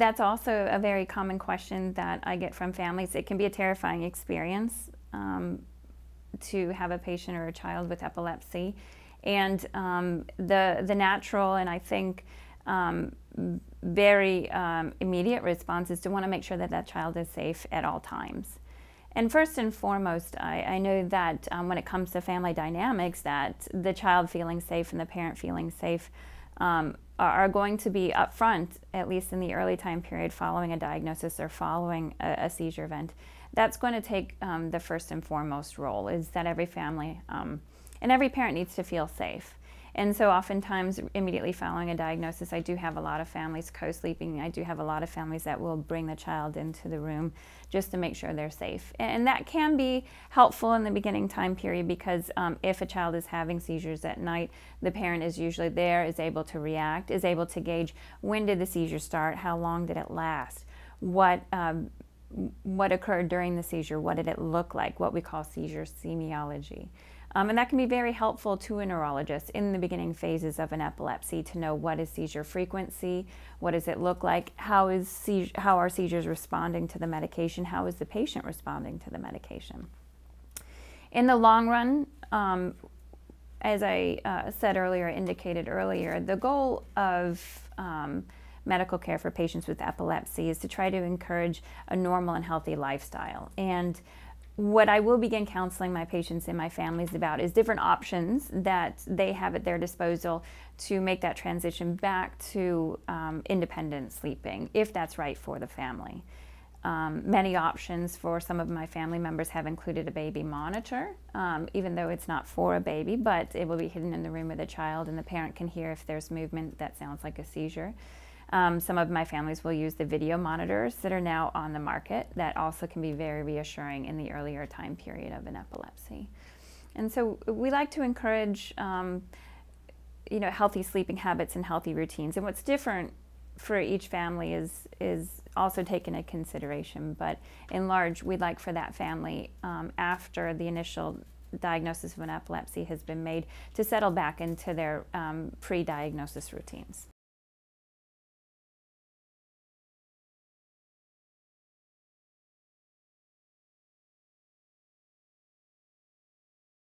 That's also a very common question that I get from families. It can be a terrifying experience um, to have a patient or a child with epilepsy. And um, the, the natural and I think um, very um, immediate response is to want to make sure that that child is safe at all times. And first and foremost, I, I know that um, when it comes to family dynamics, that the child feeling safe and the parent feeling safe um, are going to be upfront, at least in the early time period following a diagnosis or following a, a seizure event. That's going to take um, the first and foremost role is that every family um, and every parent needs to feel safe. And so oftentimes immediately following a diagnosis, I do have a lot of families co-sleeping. I do have a lot of families that will bring the child into the room just to make sure they're safe. And that can be helpful in the beginning time period because um, if a child is having seizures at night, the parent is usually there, is able to react, is able to gauge when did the seizure start, how long did it last, what um, what occurred during the seizure, what did it look like, what we call seizure semiology. Um, and that can be very helpful to a neurologist in the beginning phases of an epilepsy to know what is seizure frequency, what does it look like, how, is seizure, how are seizures responding to the medication, how is the patient responding to the medication. In the long run, um, as I uh, said earlier, indicated earlier, the goal of um, medical care for patients with epilepsy is to try to encourage a normal and healthy lifestyle. And what I will begin counseling my patients and my families about is different options that they have at their disposal to make that transition back to um, independent sleeping, if that's right for the family. Um, many options for some of my family members have included a baby monitor, um, even though it's not for a baby, but it will be hidden in the room with the child, and the parent can hear if there's movement that sounds like a seizure. Um, some of my families will use the video monitors that are now on the market that also can be very reassuring in the earlier time period of an epilepsy. And so we like to encourage um, you know, healthy sleeping habits and healthy routines. And what's different for each family is, is also taken into consideration. But in large, we'd like for that family, um, after the initial diagnosis of an epilepsy has been made, to settle back into their um, pre-diagnosis routines.